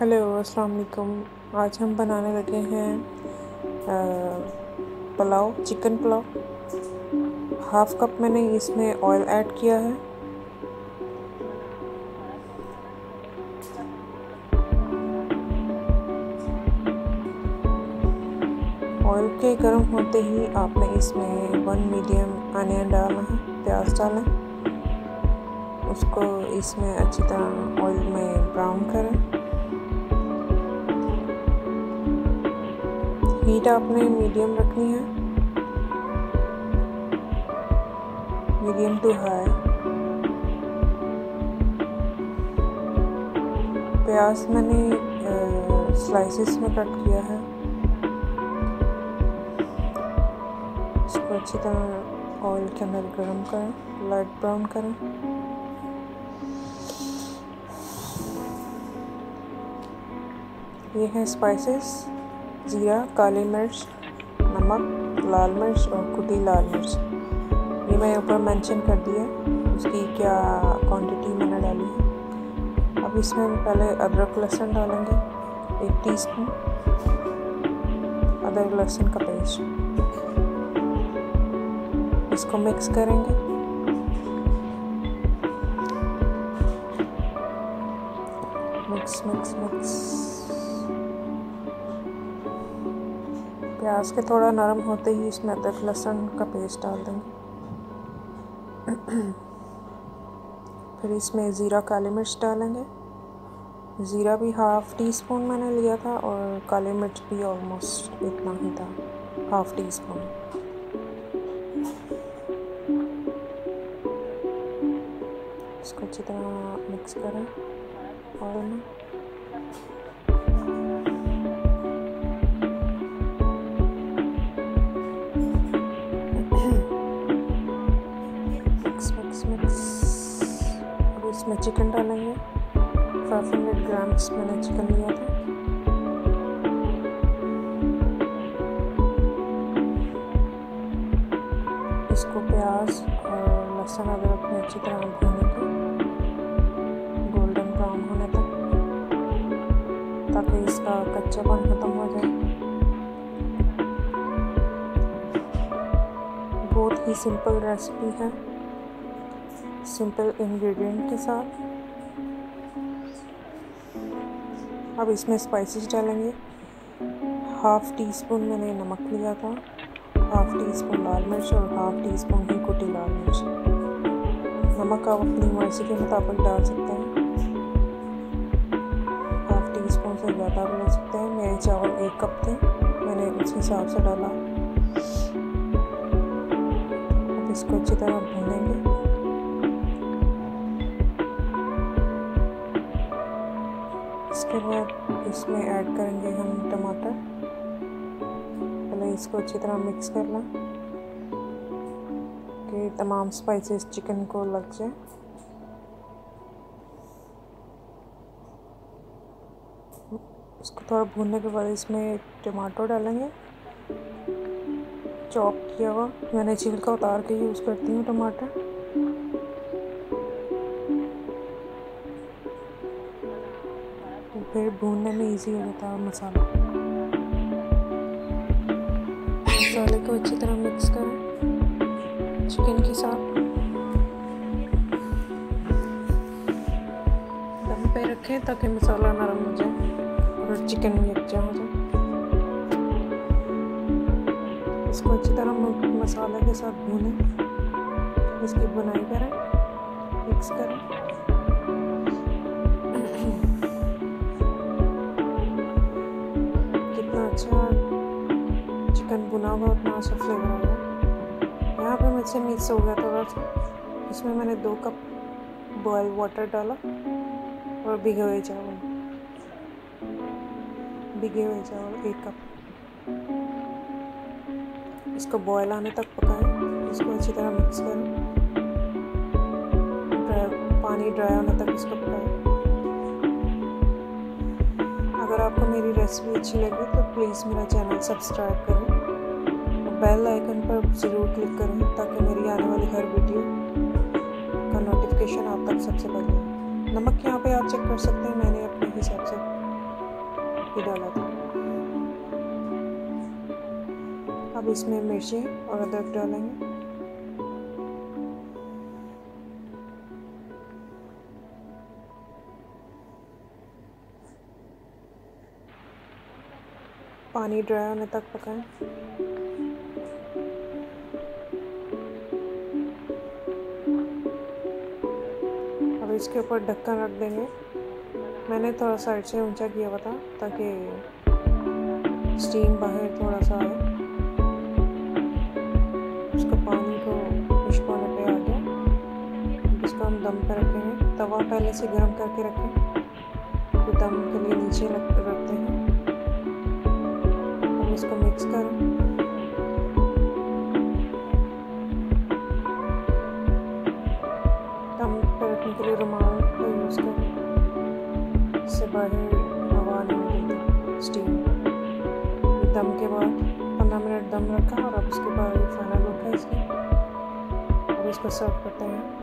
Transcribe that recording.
Hello, अस्सलाम वालेकुम। आज हम बनाने लगे हैं pulao, chicken pulao. Half cup मैंने इसमें ऑयल ऐड किया है। ऑयल के गर्म होते ही आपने इसमें वन मीडियम अनियन डालना है, प्याज डालें उसको इसमें अच्छी तरह ऑयल में ब्राउन करें। हीट आपने मीडियम रखनी है। Medium to high. प्याज मैंने स्लाइसिस में कट किया है। इसको अच्छी तरह ऑयल के अंदर गर्म करें लाइट ब्राउन करें। ये है स्पाइसेस ज़ीरा, काली मिर्च, नमक, लाल मिर्च और कुटी लाल मिर्च। ये मैं ऊपर मेंशन कर दिया उसकी क्या क्वांटिटी मैंने डाली है। अब इसमें पहले अदरक, लहसुन डालेंगे, एक टीस्पून अदरक, लहसुन का पेस्ट इसको मिक्स करेंगे। मिक्स मिक्स मिक्स प्याज के थोड़ा नरम होते ही इसमें अदरक लहसुन का पेस्ट डाल देंगे। फिर इसमें ज़ीरा, काली मिर्च डालेंगे। ज़ीरा भी हाफ़ टी स्पून मैंने लिया था और काली मिर्च भी ऑलमोस्ट इतना ही था, हाफ़ टी स्पून इसको अच्छी तरह मिक्स करें। और में चिकन डालेंगे। फाइव हंड्रेड ग्राम्स मैंने चिकन लिया था। इसको प्याज और लहसुन अदरक में अच्छी तरह भूनेंगे गोल्डन ब्राउन होने तक। ताकि इसका कच्चापन ख़त्म हो जाए। बहुत ही सिंपल रेसिपी है। सिंपल इंग्रेडिएंट के साथ। अब इसमें स्पाइसेस डालेंगे। हाफ़ टी स्पून मैंने नमक लिया था। हाफ़ टी स्पून लाल मिर्च और हाफ़ टी स्पून ही कुटी लाल मिर्च। नमक आप अपनी मर्ज़ी के मुताबिक डाल सकते हैं। हाफ़ टी स्पून से ज़्यादा भी ले सकते हैं। मेरे चावल एक कप थे। मैंने उस हिसाब से डाला। अब इसको अच्छी तरह भूनेंगे। इसमें ऐड करेंगे हम टमाटर। पहले इसको अच्छी तरह मिक्स कर लें। कि तमाम स्पाइसेस चिकन को लग जाए। इसको थोड़ा भूनने के बाद इसमें टमाटो डालेंगे। चॉप किया हुआ। मैंने छिलका उतार के यूज़ करती हूँ टमाटर। फिर भूनने में इजी हो जाता है मसाला। मसाले को अच्छी तरह मिक्स करें चिकन के साथ। दम पे रखें ताकि मसाला नरम हो जाए और चिकन भी अच्छा हो जाए। इसको अच्छी तरह मसाले के साथ भूनें। इसकी बुनाई करें मिक्स करें। चिकन बुना हुआ उतना अच्छा फ्लेवर आएगा यहाँ पे मुझसे मिक्स हो गया थोड़ा इसमें मैंने दो कप बॉयल वाटर डाला और भिगे हुए चावल। भिगे हुए चावल, एक कप इसको बॉयल आने तक पकाएँ। इसको अच्छी तरह मिक्स करें। ड्राई पानी ड्राई होने तक इसको पकाएँ। अगर आपको मेरी रेसिपी अच्छी लगी तो प्लीज़ मेरा चैनल सब्सक्राइब करें। बेल आइकन पर ज़रूर क्लिक करें, ताकि मेरी आने वाली हर वीडियो का नोटिफिकेशन आप तक सबसे पहले नमक यहाँ पे आप चेक कर सकते हैं, मैंने अपने हिसाब से ही डाला था। अब इसमें मिर्ची और अदरक डालेंगे। पानी ड्राई होने तक पकाएँ। अब इसके ऊपर ढक्कन रख देंगे। मैंने थोड़ा साइड से ऊँचा किया हुआ था, ताकि स्टीम बाहर थोड़ा सा आए। उसका पानी को खुश्क होने पे आ गया इसको हम दम पर रखेंगे। तवा पहले से गर्म करके रखें तो दम के लिए नीचे रख, रखते हैं। इसको मिक्स करें। दम रखने के लिए रुमाल यूज़ करें। इससे बाहर हवा नहीं स्टीम दम के बाद पंद्रह मिनट दम रखा और अब उसके बाद फाइनल है इसकी। अब इसको सर्व करते हैं।